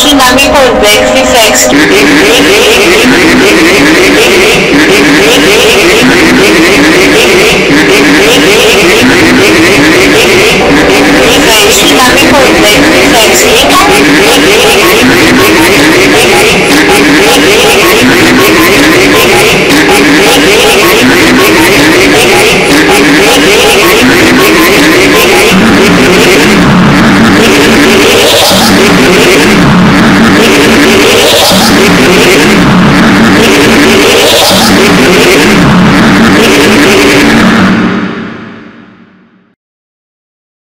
σου να μην κοντεύει θέση. Θέση να μην κοντεύει θέση.